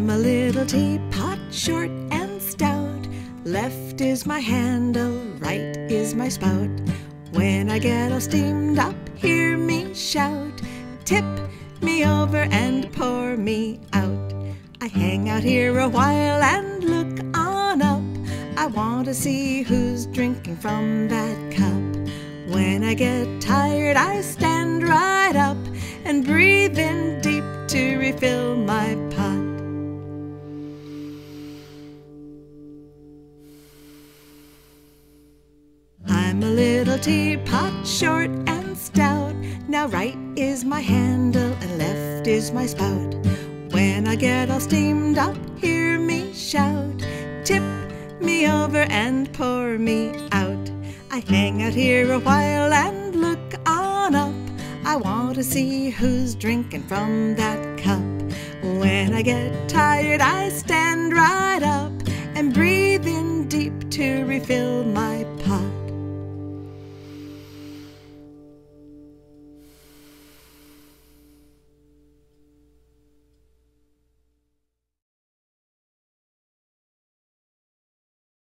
I'm a little teapot, short and stout. Left is my handle, right is my spout. When I get all steamed up, hear me shout. Tip me over and pour me out. I hang out here a while and look on up. I want to see who's drinking from that cup. When I get tired, I stand right up and breathe in deep to refill my little teapot, short and stout. Now right is my handle and left is my spout. When I get all steamed up, hear me shout. Tip me over and pour me out. I hang out here a while and look on up. I want to see who's drinking from that cup. When I get tired, I stand right up and breathe in deep to refill my